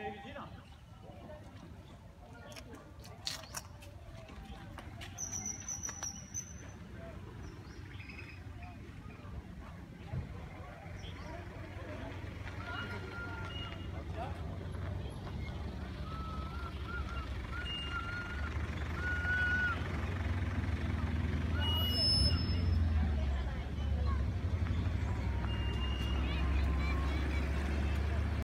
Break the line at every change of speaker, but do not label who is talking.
给个机场。